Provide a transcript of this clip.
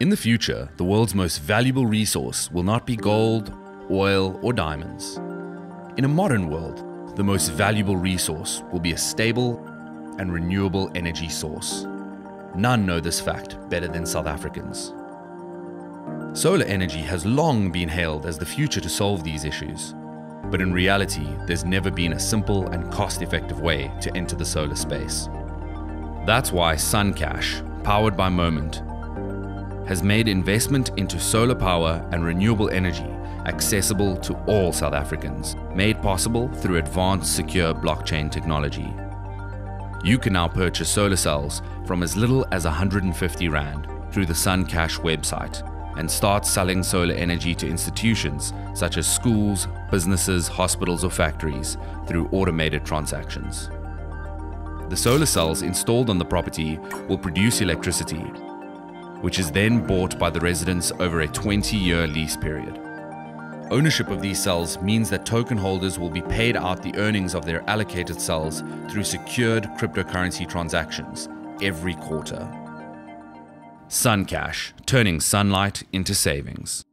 In the future, the world's most valuable resource will not be gold, oil, or diamonds. In a modern world, the most valuable resource will be a stable and renewable energy source. None know this fact better than South Africans. Solar energy has long been hailed as the future to solve these issues. But in reality, there's never been a simple and cost effective way to enter the solar space. That's why SunCash, powered by Momint, has made investment into solar power and renewable energy accessible to all South Africans, made possible through advanced secure blockchain technology. You can now purchase solar cells from as little as 150 Rand through the SunCash website and start selling solar energy to institutions such as schools, businesses, hospitals, or factories through automated transactions. The solar cells installed on the property will produce electricity, which is then bought by the residents over a 20 year lease period. Ownership of these cells means that token holders will be paid out the earnings of their allocated cells through secured cryptocurrency transactions every quarter. SunCash, turning sunlight into savings.